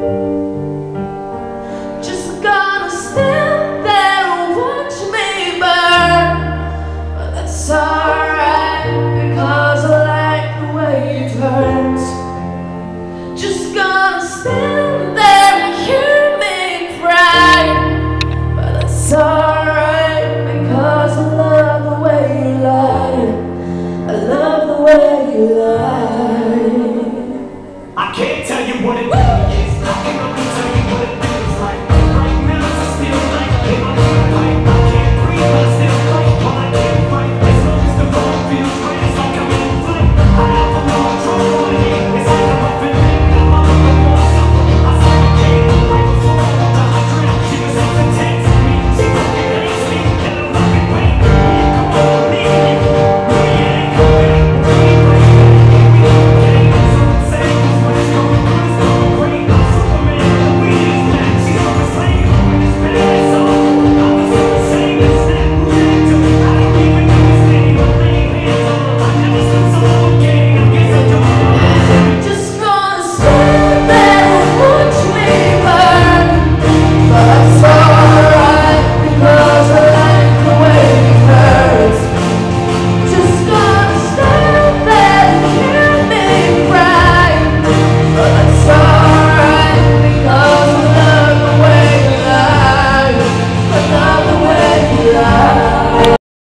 Música